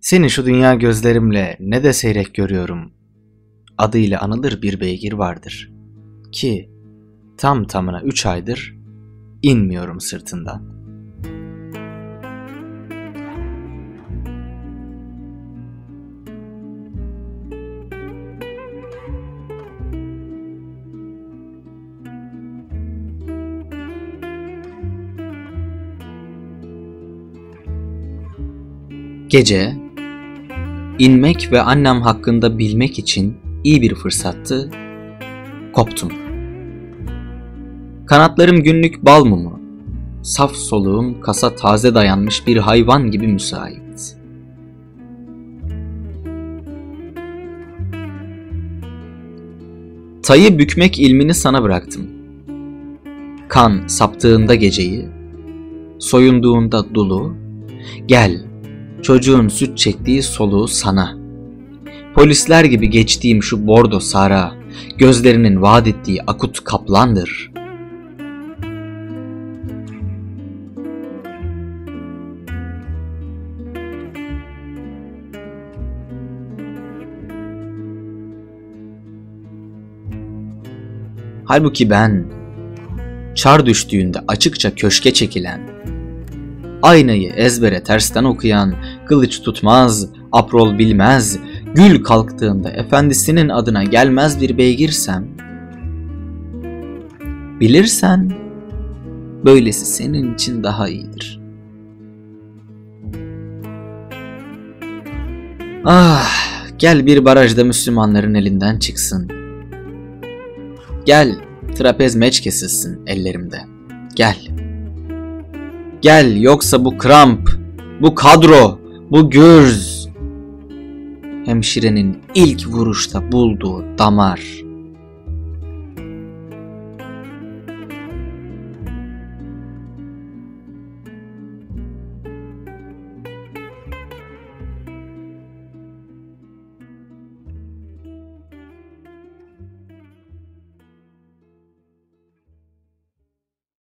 Seni şu dünya gözlerimle ne de seyrek görüyorum. Adıyla anılır bir beygir vardır. Ki tam tamına üç aydır inmiyorum sırtından. Gece, inmek ve annem hakkında bilmek için iyi bir fırsattı. Koptum. Kanatlarım günlük bal mumu, saf soluğum kasa taze dayanmış bir hayvan gibi müsait. Tayı bükmek ilmini sana bıraktım. Kan saptığında geceyi, soyunduğunda dulu, gel Çocuğun süt çektiği soluğu sana. Polisler gibi geçtiğim şu bordo sara, gözlerinin vaat ettiği akut kaplandır. Halbuki ben, çar düştüğünde açıkça köşke çekilen, Aynayı ezbere tersten okuyan, kılıç tutmaz, aprol bilmez, gül kalktığında efendisinin adına gelmez bir beygirsem, bilirsen böylesi senin için daha iyidir. Ah, gel bir barajda Müslümanların elinden çıksın. Gel, trapez meç kesilsin ellerimde. Gel.'' Gel yoksa bu kramp, bu kadro, bu gürz. Hemşirenin ilk vuruşta bulduğu damar